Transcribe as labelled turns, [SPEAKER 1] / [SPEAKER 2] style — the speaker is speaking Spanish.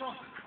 [SPEAKER 1] pasó?